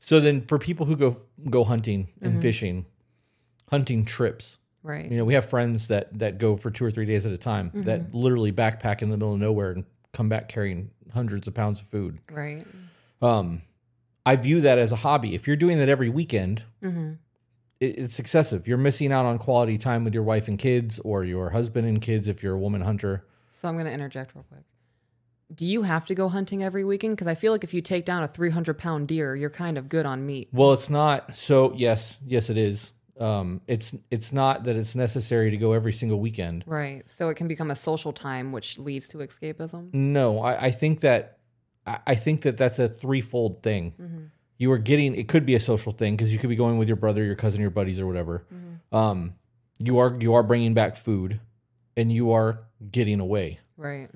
So then, for people who go go hunting and fishing, hunting trips, Right. you know, we have friends that that go for two or three days at a time that literally backpack in the middle of nowhere and come back carrying hundreds of pounds of food. Right. Um, I view that as a hobby. If you're doing that every weekend, Mm-hmm. it, it's excessive. You're missing out on quality time with your wife and kids, or your husband and kids if you're a woman hunter. So I'm going to interject real quick. Do you have to go hunting every weekend? Because I feel like if you take down a 300 pound deer, you're kind of good on meat. Well, it's not. So yes, yes, it is. Um, it's it's not that it's necessary to go every single weekend. Right. So it can become a social time, which leads to escapism. No, I, I think that I think that that's a threefold thing. You are getting it could be a social thing because you could be going with your brother, your cousin, your buddies, or whatever. Um, you are you are bringing back food, and you are getting away. Right.